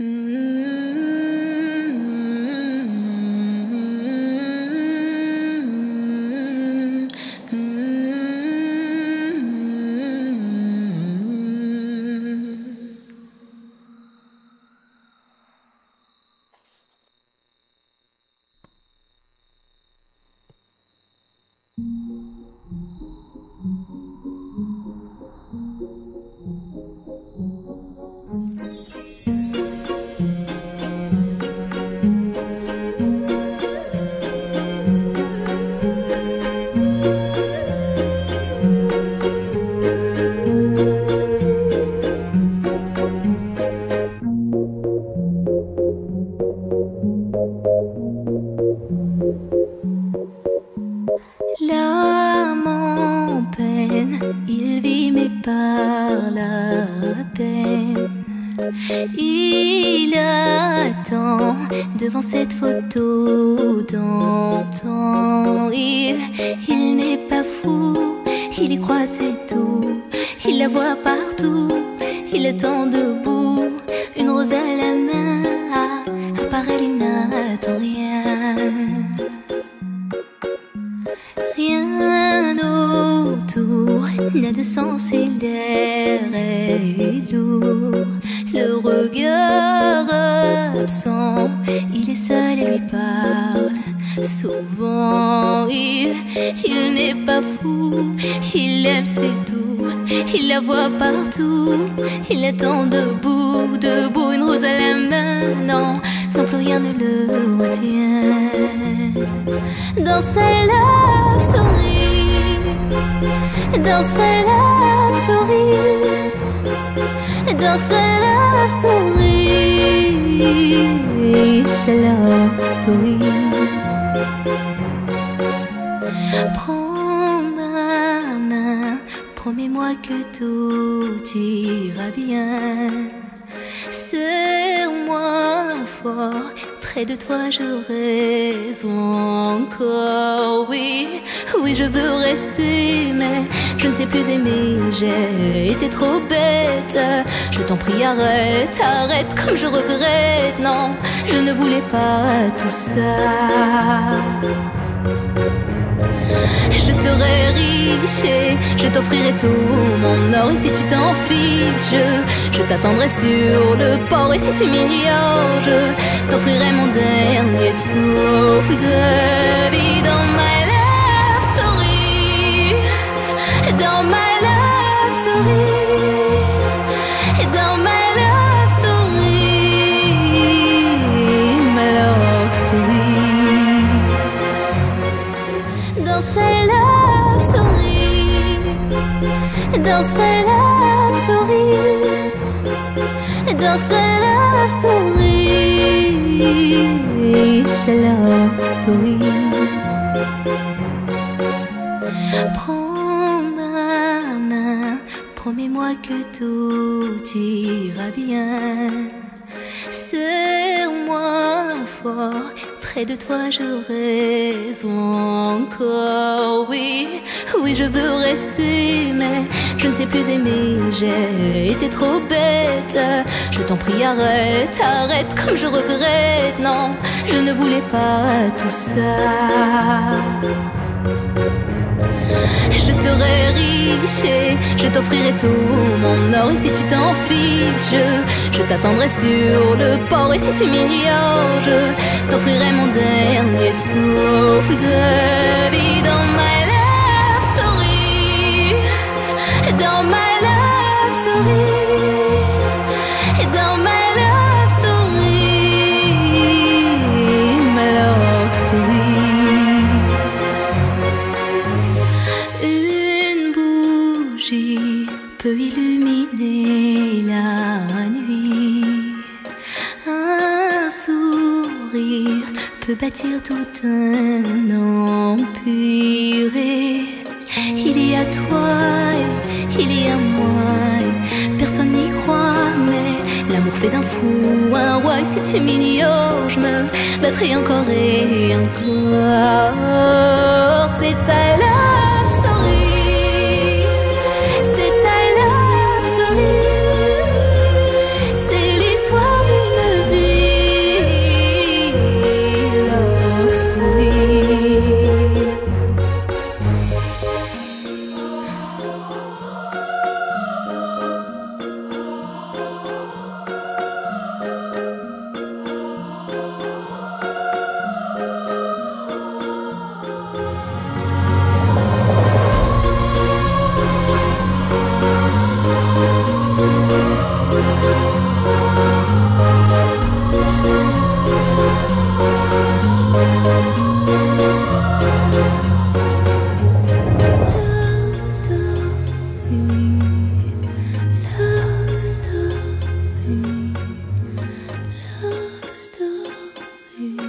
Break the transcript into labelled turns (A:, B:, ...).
A: Mm-hmm. Il vit mais par la peine. Il attend devant cette photo d'antan. Il, il n'est pas fou, il y croit c'est tout. Il la voit partout, il attend debout, de et l'air est lourd. Le regard absent, il est seul et lui parle. Souvent, il, il n'est pas fou, il aime c'est tout. Il la voit partout, il attend debout, debout, une rose à la main. Non, non plus rien ne le retient. Dans sa love story, dans sa love story, dans sa love story, sa love story. Prends ma main, promets-moi que tout ira bien. Serre-moi fort, près de toi je rêve encore. Oui, oui, je veux rester, mais je ne sais plus aimer. J'ai été trop bête. Je t'en prie, arrête, arrête, comme je regrette. Non, je ne voulais pas tout ça. Je serai riche et je t'offrirai tout mon or. Et si tu t'en fiches, je, t'attendrai sur le port. Et si tu m'ignores, je t'offrirai mon dernier souffle de vie dans ma dans sa love story, dans sa love story, sa love story. Prends ma main, promets-moi que tout ira bien. Serre-moi fort, près de toi je rêve encore. Oui, oui, je veux rester, mais je ne sais plus aimer. J'ai été trop bête. Je t'en prie, arrête, arrête, comme je regrette. Non, je ne voulais pas tout ça. Je serai riche et je t'offrirai tout mon or. Et si tu t'en fiches, je, t'attendrai sur le port. Et si tu m'ignores, je t'offrirai mon dernier souffle de vie dans ma peut bâtir tout un empire. Il y a toi, il y a moi. Personne n'y croit, mais l'amour fait d'un fou un roi. Si tu m'ignores, je me battrai encore et encore. C'est la still.